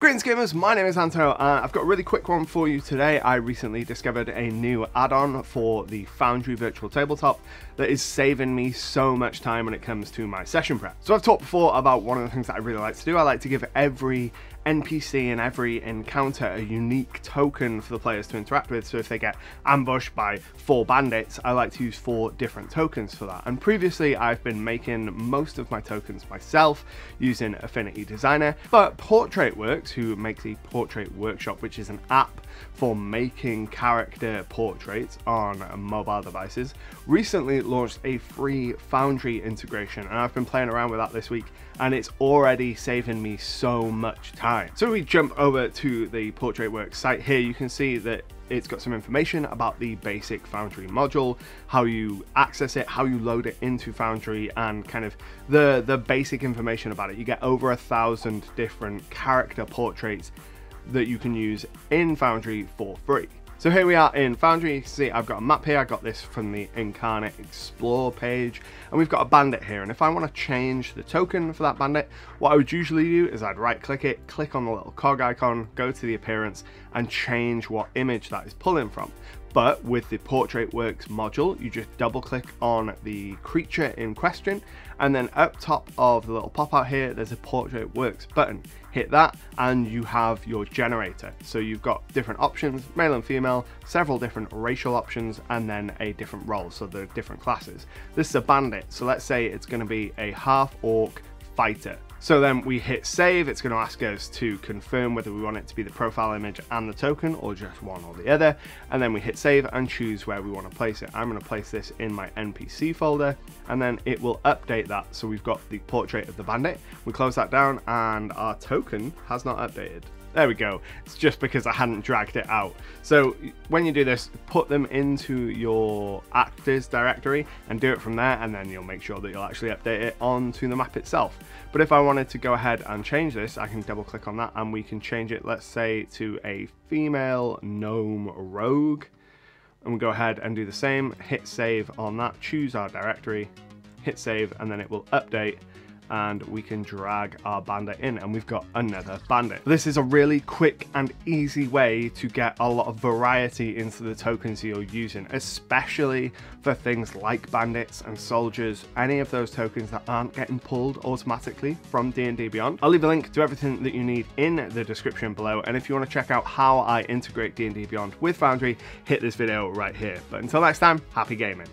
Greetings gamers, my name is Anto and I've got a really quick one for you today. I recently discovered a new add-on for the Foundry Virtual Tabletop that is saving me so much time when it comes to my session prep. So I've talked before about one of the things that I really like to do. I like to give every NPC and every encounter a unique token for the players to interact with. So if they get ambushed by four bandits, I like to use four different tokens for that. And previously I've been making most of my tokens myself using Affinity Designer, but Portrait Works, who makes the Portrait Workshop, which is an app for making character portraits on mobile devices, recently launched a free Foundry integration. And I've been playing around with that this week and it's already saving me so much time. So we jump over to the Portrait Works site here, you can see that it's got some information about the basic Foundry module, how you access it, how you load it into Foundry, and kind of the, the basic information about it. You get over a thousand different character portraits that you can use in Foundry for free. So here we are in Foundry, you can see I've got a map here, I got this from the Incarnate Explore page, and we've got a bandit here, and if I want to change the token for that bandit, what I would usually do is I'd right click it, click on the little cog icon, go to the appearance, and change what image that is pulling from. But with the Portrait Works module, you just double click on the creature in question, and then up top of the little pop out here, there's a Portrait Works button. Hit that, and you have your generator. So you've got different options, male and female, several different racial options, and then a different role, so the different classes. This is a bandit, so let's say it's going to be a half orc fighter. So then we hit save, it's going to ask us to confirm whether we want it to be the profile image and the token or just one or the other. And then we hit save and choose where we want to place it. I'm going to place this in my NPC folder and then it will update that. So we've got the portrait of the bandit. We close that down and our token has not updated. There we go. It's just because I hadn't dragged it out. So when you do this, put them into your actors directory and do it from there, and then you'll make sure that you'll actually update it onto the map itself. But if I wanted to go ahead and change this, I can double click on that and we can change it, let's say, to a female gnome rogue. And we go ahead and do the same, hit save on that, choose our directory, hit save, and then it will update and we can drag our bandit in and we've got another bandit. This is a really quick and easy way to get a lot of variety into the tokens you're using, especially for things like bandits and soldiers, any of those tokens that aren't getting pulled automatically from D&D Beyond. I'll leave a link to everything that you need in the description below and if you want to check out how I integrate D&D Beyond with Foundry, hit this video right here. But until next time, happy gaming.